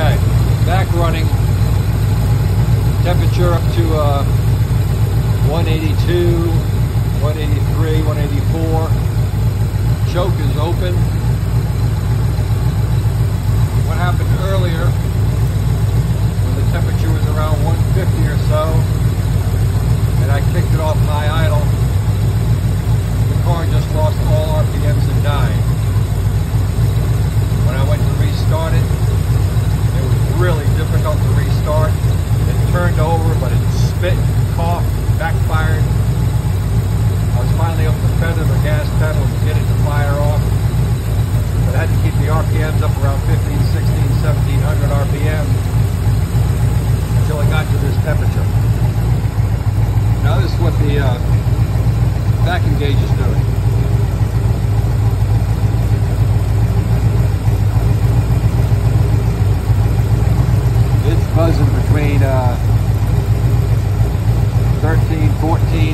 Okay, back running. Temperature up to uh, 182, 183, 184. Choke is open. Up around 15, 16, 1700 RPM until it got to this temperature. Now this is what the uh, vacuum gauge is doing. It's buzzing between uh, 13, 14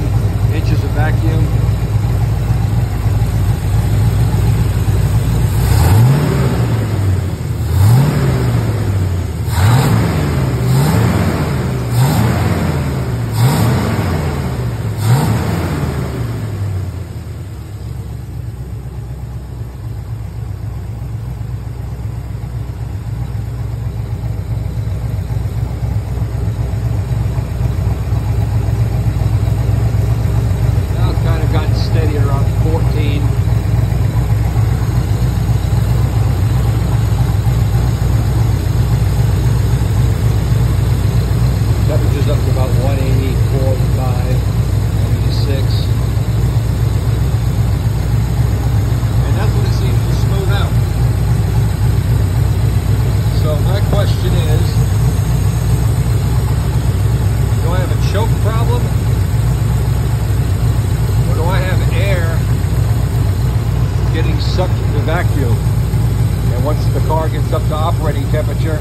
sucked the vacuum? And once the car gets up to operating temperature,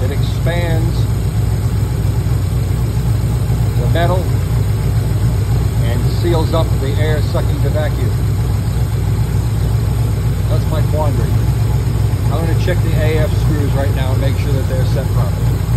it expands the metal and seals up the air sucking the vacuum. That's my quandary. I'm going to check the AF screws right now and make sure that they're set properly.